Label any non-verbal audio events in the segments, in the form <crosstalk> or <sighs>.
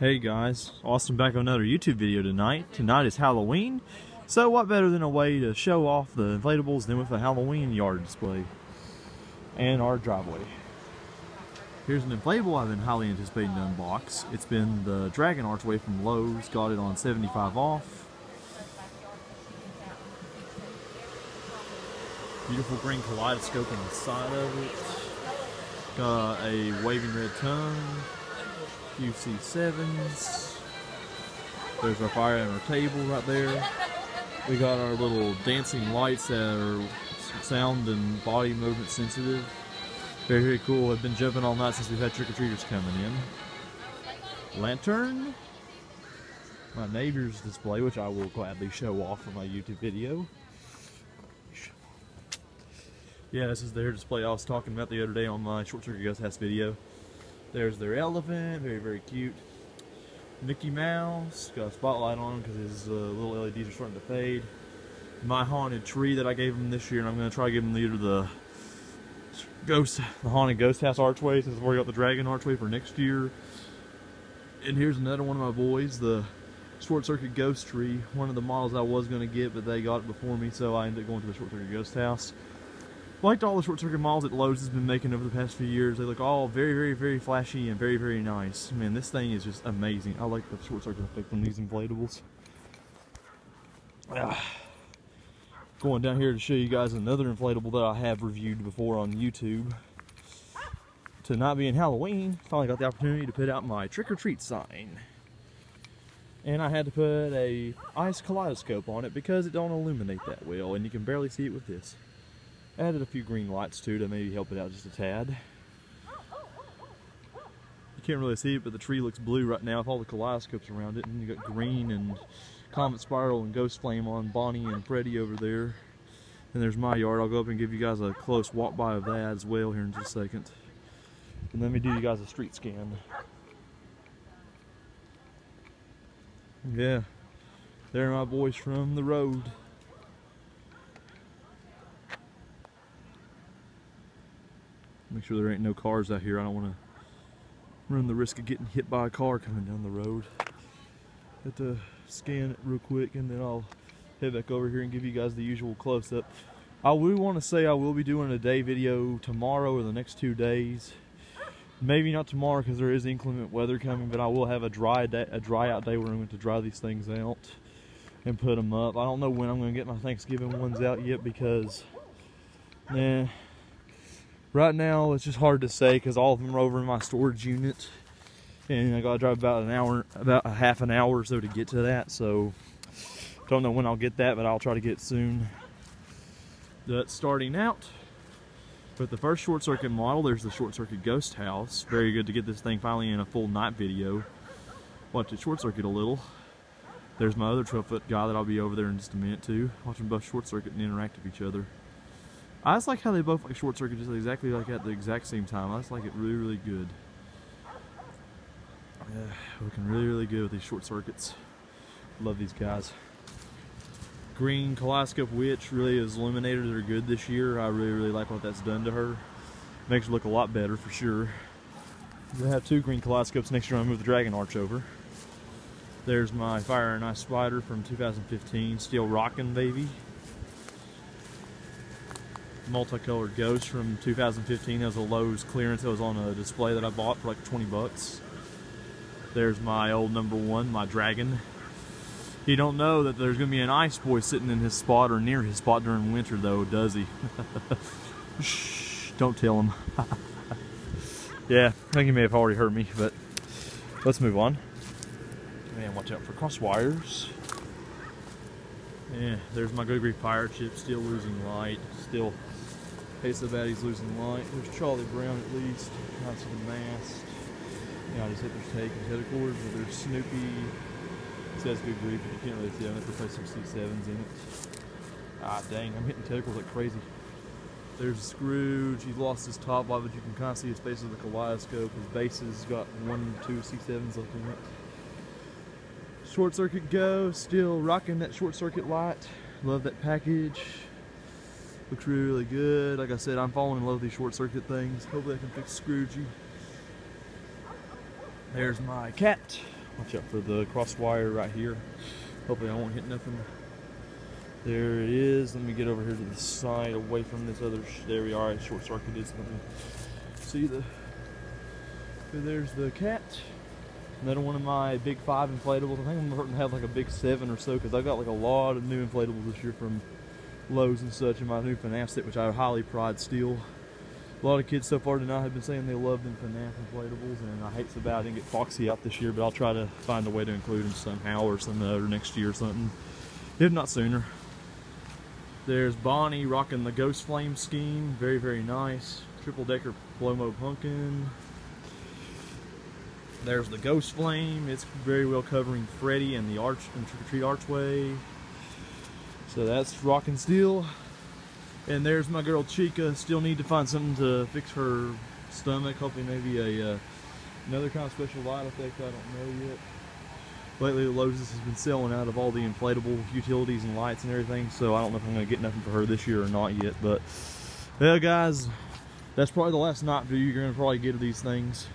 Hey guys, Austin back on another YouTube video tonight. Tonight is Halloween, so what better than a way to show off the inflatables than with a Halloween yard display and our driveway. Here's an inflatable I've been highly anticipating to unbox. It's been the Dragon Archway from Lowe's, got it on 75 off. Beautiful green kaleidoscope on the side of it. Got a waving red tongue, QC7s. There's our fire and our table right there. We got our little dancing lights that are sound and body movement sensitive. Very, very cool. I've been jumping all night since we've had trick-or-treaters coming in. Lantern. My neighbor's display, which I will gladly show off for my YouTube video. Yeah, this is their display I was talking about the other day on my Short Circuit Ghost House video. There's their elephant, very, very cute. Mickey Mouse, got a spotlight on him because his uh, little LEDs are starting to fade. My haunted tree that I gave him this year, and I'm going to try to give him either the ghost, the haunted ghost house archway, since already got the dragon archway for next year. And here's another one of my boys, the short circuit ghost tree. One of the models I was going to get, but they got it before me, so I ended up going to the short circuit ghost house liked all the short circuit models that Lowe's has been making over the past few years. They look all very, very, very flashy and very, very nice. Man, this thing is just amazing. I like the short circuit effect on these inflatables. Ah. Going down here to show you guys another inflatable that I have reviewed before on YouTube. To not being Halloween, finally got the opportunity to put out my trick-or-treat sign. And I had to put a ice kaleidoscope on it because it don't illuminate that well and you can barely see it with this. Added a few green lights too to maybe help it out just a tad. You can't really see it, but the tree looks blue right now with all the kaleidoscopes around it. And you got green and Comet Spiral and Ghost Flame on Bonnie and Freddy over there. And there's my yard. I'll go up and give you guys a close walk by of that as well here in just a second. And let me do you guys a street scan. Yeah, they're my boys from the road. Make sure there ain't no cars out here. I don't want to run the risk of getting hit by a car coming down the road. Have to scan it real quick and then I'll head back over here and give you guys the usual close-up. I will want to say I will be doing a day video tomorrow or the next two days. Maybe not tomorrow because there is inclement weather coming, but I will have a dry day, a dry out day where I'm going to dry these things out and put them up. I don't know when I'm going to get my Thanksgiving ones out yet because, eh, Right now, it's just hard to say because all of them are over in my storage unit. And I gotta drive about an hour, about a half an hour or so to get to that. So, don't know when I'll get that, but I'll try to get soon. That's starting out. but the first short circuit model, there's the short circuit ghost house. Very good to get this thing finally in a full night video. Watch it short circuit a little. There's my other 12 foot guy that I'll be over there in just a minute too. watching both short circuit and interact with each other. I just like how they both like short circuit just exactly like at the exact same time. I just like it really, really good. <sighs> Yeah, looking really, really good with these short circuits. Love these guys. Green Kaleidoscope Witch really is illuminators are good this year. I really, really like what that's done to her. Makes her look a lot better for sure. We have two green kaleidoscopes next year. I move the Dragon Arch over. There's my Fire and Ice Spider from 2015, still rocking, baby multicolored ghost from 2015. That was a Lowe's clearance that was on a display that I bought for like 20 bucks. There's my old number one, my dragon. You don't know that there's going to be an ice boy sitting in his spot or near his spot during winter, though, does he? <laughs> Shh, don't tell him. <laughs> yeah, I think he may have already heard me, but let's move on. Man, watch out for cross wires. Yeah, there's my Good Grief Pirate ship, still losing light, still Ace of Baddies losing light. There's Charlie Brown at least. To the mast. Yeah, I just hit their take and tentacles. But there's Snoopy. It says good grief, but you can't really see. I'm going to play some C7s in it. Ah, dang, I'm hitting tentacles like crazy. There's Scrooge. He's lost his top line, but you can kind of see his face with the kaleidoscope. His base has got one, two C7s left in it. Short Circuit Go, still rocking that short circuit light. Love that package. Looks really, good. Like I said, I'm falling in love with these short circuit things. Hopefully I can fix Scroogey. There's my cat. Watch out for the cross wire right here. Hopefully I won't hit nothing. There it is. Let me get over here to the side away from this other, there we are, short circuited. So let me see the, there's the cat. Another one of my big five inflatables. I think I'm going to have like a big seven or so because I've got like a lot of new inflatables this year from Lowe's and such in my new FNAF set, which I highly pride still. A lot of kids so far tonight have been saying they love them FNAF inflatables, and I hate so bad I didn't get Foxy out this year, but I'll try to find a way to include them somehow or some other next year or something, if not sooner. There's Bonnie rocking the Ghost Flame scheme, very, very nice. Triple decker Plomo Pumpkin. There's the Ghost Flame. It's very well covering Freddy and the arch and Trick or Treat Archway. So that's rock and steel. And there's my girl Chica. Still need to find something to fix her stomach. Hopefully maybe a uh, another kind of special light effect. I don't know yet. Lately, Lowe's has been selling out of all the inflatable utilities and lights and everything. So I don't know if I'm going to get nothing for her this year or not yet. But, well, guys, that's probably the last night view you're going to probably get of these things.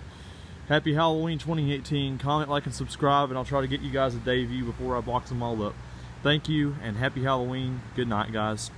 Happy Halloween 2018. Comment, like, and subscribe, and I'll try to get you guys a day view before I box them all up. Thank you, and happy Halloween. Good night, guys.